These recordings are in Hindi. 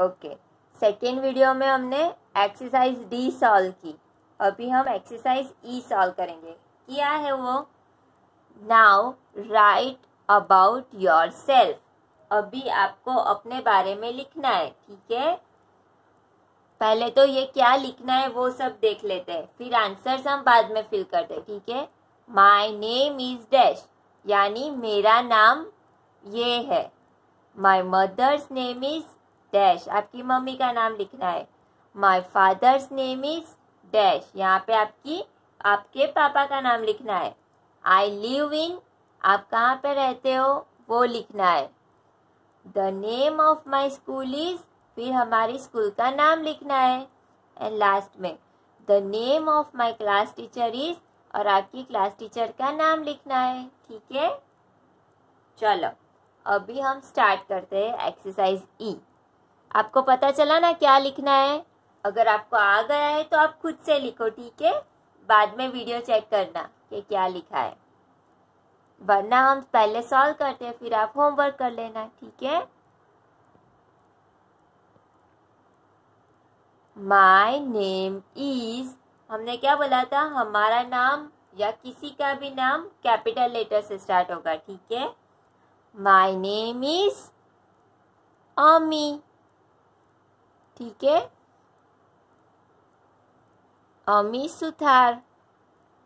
ओके। सेकेंड वीडियो में हमने एक्सरसाइज डी सॉल्व की। अभी हम एक्सरसाइज ई सॉल्व करेंगे। क्या है वो? Now write about yourself. अभी आपको अपने बारे में लिखना है, ठीक है? पहले तो ये क्या लिखना है वो सब देख लेते हैं। फिर आंसर्स हम बाद में फिल करते हैं, ठीक है? माई नेम इज़ डैश यानी मेरा नाम ये है। My mother's name is dash, आपकी मम्मी का नाम लिखना है। My father's name is dash. यहाँ पे आपकी, आपके पापा का नाम लिखना है। आई लिव इन आप कहाँ पे रहते हो, वो लिखना है। The name of my school is फिर हमारी स्कूल का नाम लिखना है। एंड लास्ट में the name of my class teacher is और आपकी क्लास टीचर का नाम लिखना है। ठीक है? चलो, अभी हम स्टार्ट करते हैं एक्सरसाइज ई आपको पता चला ना क्या लिखना है? अगर आपको आ गया है तो आप खुद से लिखो, ठीक है? बाद में वीडियो चेक करना कि क्या लिखा है। वरना हम पहले सॉल्व करते हैं, फिर आप होमवर्क कर लेना, ठीक है? माई नेम इज़ हमने क्या बोला था? हमारा नाम या किसी का भी नाम कैपिटल लेटर से स्टार्ट होगा, ठीक है? माई नेम इज़ अमी ठीक है? अमी सुथार,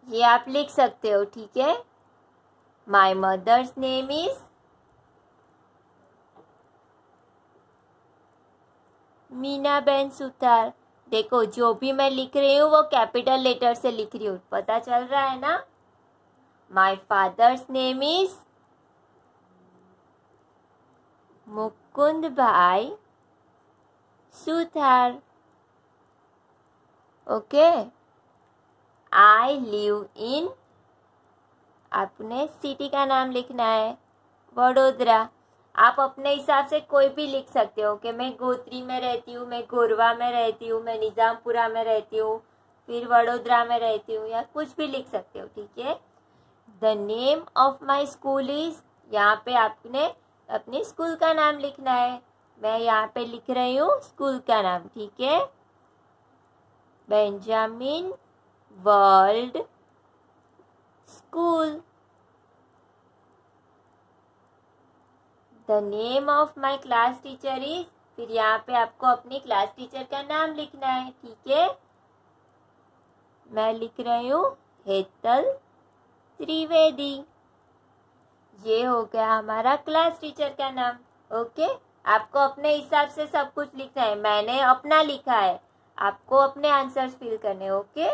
ये आप लिख सकते हो, ठीक है? My mother's name is Meena Ben Suthar. देखो, जो भी मैं लिख रही हूँ, वो कैपिटल लेटर से लिख रही हूँ। पता चल रहा है ना? My father's name is Mukund Bhai. Suthar. Okay? I live in आपने सिटी का नाम लिखना है, वडोदरा। आप अपने हिसाब से कोई भी लिख सकते हो कि मैं गोत्री में रहती हूँ, मैं गोरवा में रहती हूँ, मैं निज़ामपुरा में रहती हूँ, फिर वडोदरा में रहती हूँ, या कुछ भी लिख सकते हो, ठीक है? The name of my school is यहाँ पे आपने अपने स्कूल का नाम लिखना है। मैं यहाँ पे लिख रही हूँ स्कूल का नाम, ठीक है? Benjamin world school. The name of my class teacher is, फिर यहाँ पे आपको अपनी क्लास टीचर का नाम लिखना है, ठीक है? मैं लिख रही हूँ हेतल त्रिवेदी। ये हो गया हमारा क्लास टीचर का नाम, ओके? आपको अपने हिसाब से सब कुछ लिखना है। मैंने अपना लिखा है। आपको अपने आंसर्स फिल करने ओके